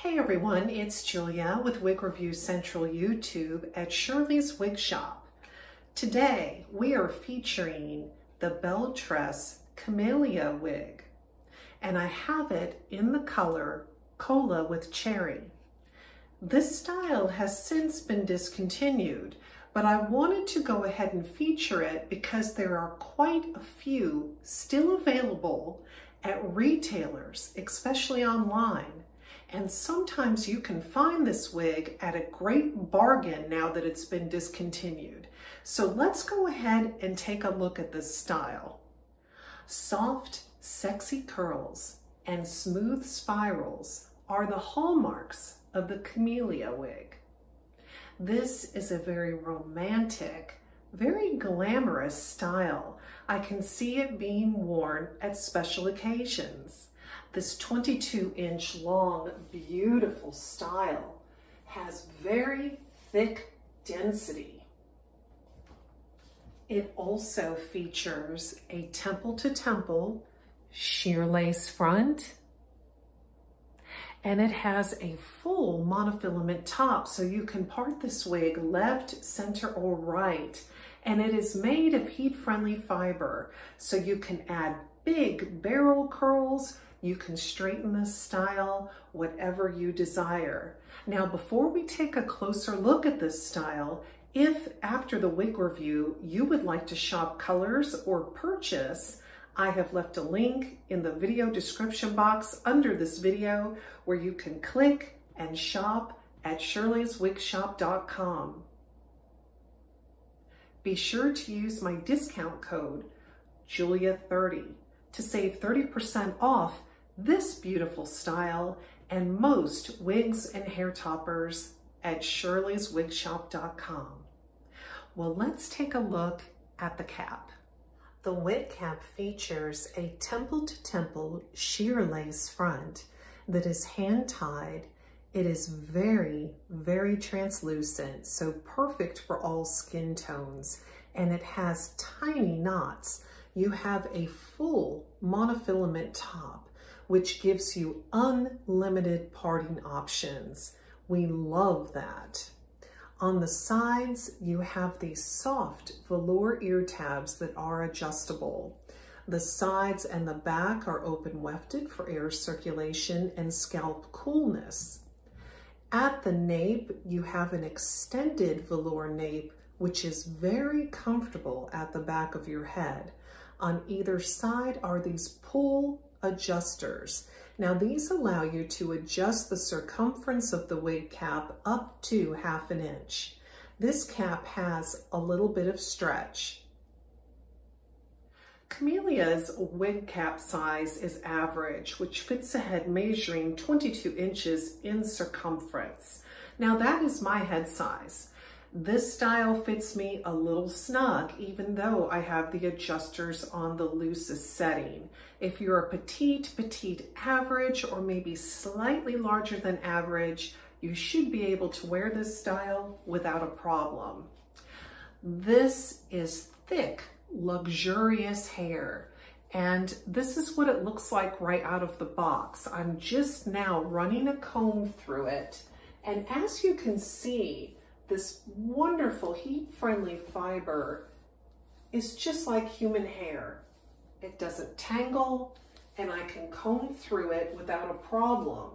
Hey everyone, it's Julia with Wig Review Central YouTube at Shirley's Wig Shoppe. Today we are featuring the Belle Tress Camellia wig and I have it in the color Cola with Cherry. This style has since been discontinued, but I wanted to go ahead and feature it because there are quite a few still available at retailers, especially online. And sometimes you can find this wig at a great bargain now that it's been discontinued. So let's go ahead and take a look at this style. Soft, sexy curls and smooth spirals are the hallmarks of the camellia wig. This is a very romantic, very glamorous style. I can see it being worn at special occasions. This 22 inch long, beautiful style has very thick density. It also features a temple to temple sheer lace front, and it has a full monofilament top so you can part this wig left, center, or right. And it is made of heat-friendly fiber so you can add big barrel curls you can straighten this style whatever you desire. Now, before we take a closer look at this style, if after the wig review you would like to shop colors or purchase, I have left a link in the video description box under this video where you can click and shop at shirleyswigshoppe.com. Be sure to use my discount code, Julia30, to save 30% off this beautiful style and most wigs and hair toppers at shirleyswigshoppe.com. Well, let's take a look at the cap. The wig cap features a temple-to-temple -temple sheer lace front that is hand-tied. It is very, very translucent, so perfect for all skin tones, and it has tiny knots. You have a full monofilament top which gives you unlimited parting options. We love that. On the sides, you have these soft velour ear tabs that are adjustable. The sides and the back are open wefted for air circulation and scalp coolness. At the nape, you have an extended velour nape, which is very comfortable at the back of your head. On either side are these pull adjusters. Now these allow you to adjust the circumference of the wig cap up to half an inch. This cap has a little bit of stretch. Camellia's wig cap size is average, which fits a head measuring 22 inches in circumference. Now that is my head size. This style fits me a little snug, even though I have the adjusters on the loosest setting. If you're a petite, petite average, or maybe slightly larger than average, you should be able to wear this style without a problem. This is thick, luxurious hair. And this is what it looks like right out of the box. I'm just now running a comb through it. And as you can see, this wonderful heat-friendly fiber is just like human hair. It doesn't tangle and I can comb through it without a problem.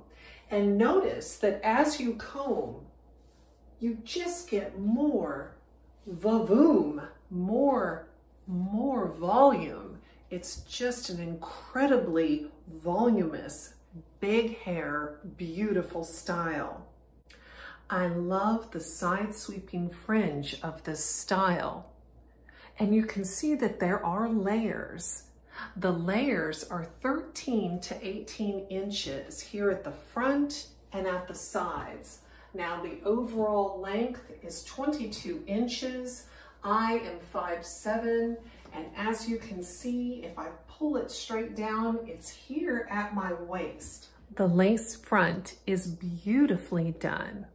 And notice that as you comb, you just get more vavoom, more, more volume. It's just an incredibly voluminous, big hair, beautiful style. I love the side sweeping fringe of this style. And you can see that there are layers. The layers are 13 to 18 inches here at the front and at the sides. Now the overall length is 22 inches. I am 5'7", and as you can see, if I pull it straight down, it's here at my waist. The lace front is beautifully done.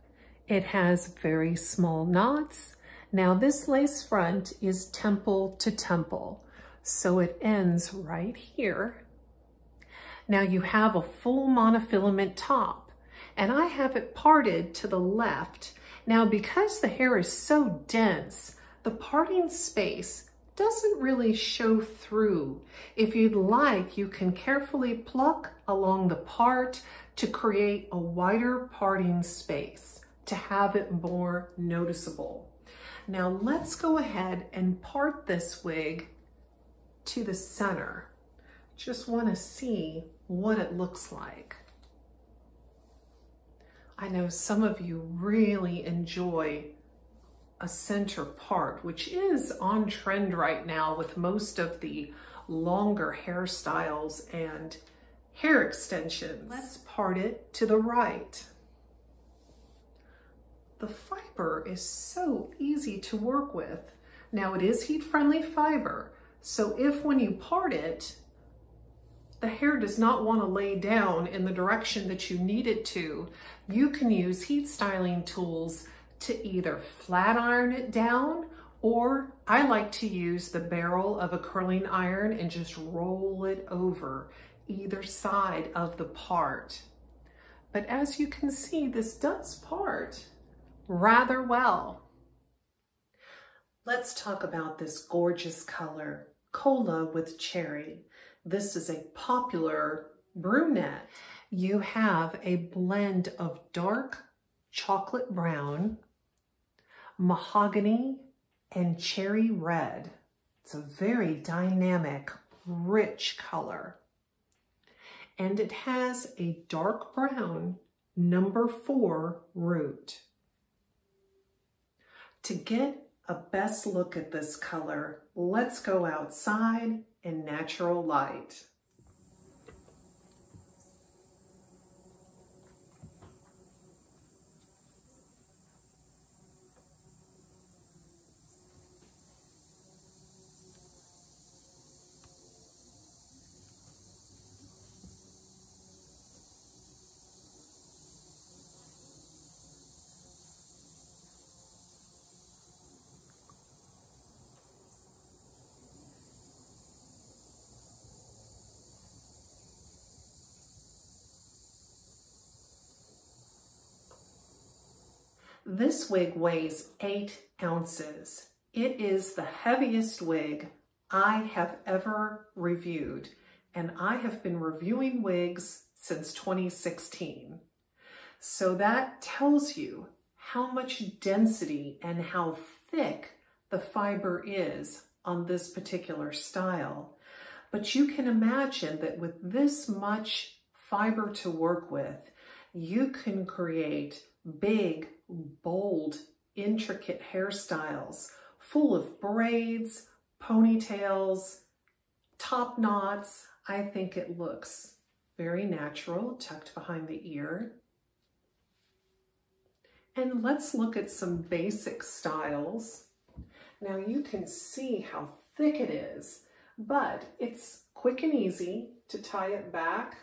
It has very small knots. Now this lace front is temple to temple, so it ends right here. Now you have a full monofilament top, and I have it parted to the left. Now, because the hair is so dense, the parting space doesn't really show through. If you'd like, you can carefully pluck along the part to create a wider parting space to have it more noticeable. Now let's go ahead and part this wig to the center. Just want to see what it looks like. I know some of you really enjoy a center part, which is on trend right now with most of the longer hairstyles and hair extensions. Let's part it to the right. The fiber is so easy to work with. Now it is heat-friendly fiber, so if when you part it, the hair does not want to lay down in the direction that you need it to, you can use heat styling tools to either flat iron it down or I like to use the barrel of a curling iron and just roll it over either side of the part. But as you can see, this does part rather well. Let's talk about this gorgeous color, Cola with Cherry. This is a popular brunette. You have a blend of dark chocolate brown, mahogany, and cherry red. It's a very dynamic, rich color. And it has a dark brown number four root. To get a best look at this color, let's go outside in natural light. This wig weighs eight ounces. It is the heaviest wig I have ever reviewed, and I have been reviewing wigs since 2016. So that tells you how much density and how thick the fiber is on this particular style. But you can imagine that with this much fiber to work with, you can create big, bold, intricate hairstyles full of braids, ponytails, top knots. I think it looks very natural, tucked behind the ear. And let's look at some basic styles. Now you can see how thick it is, but it's quick and easy to tie it back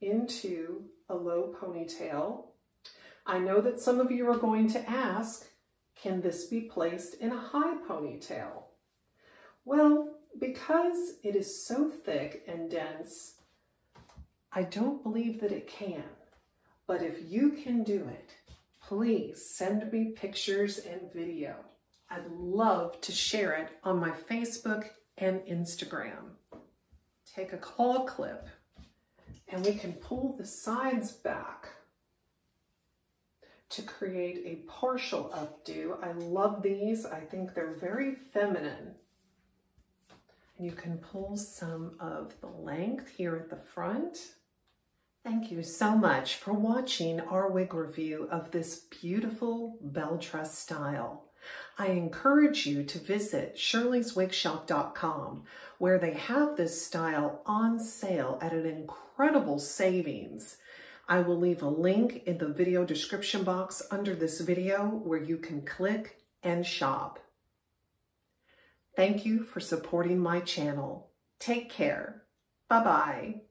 into a low ponytail I know that some of you are going to ask, can this be placed in a high ponytail? Well, because it is so thick and dense, I don't believe that it can. But if you can do it, please send me pictures and video. I'd love to share it on my Facebook and Instagram. Take a claw clip and we can pull the sides back to create a partial updo. I love these. I think they're very feminine. And you can pull some of the length here at the front. Thank you so much for watching our wig review of this beautiful tress style. I encourage you to visit shirleyswigshoppe.com where they have this style on sale at an incredible savings. I will leave a link in the video description box under this video where you can click and shop. Thank you for supporting my channel. Take care. Bye-bye.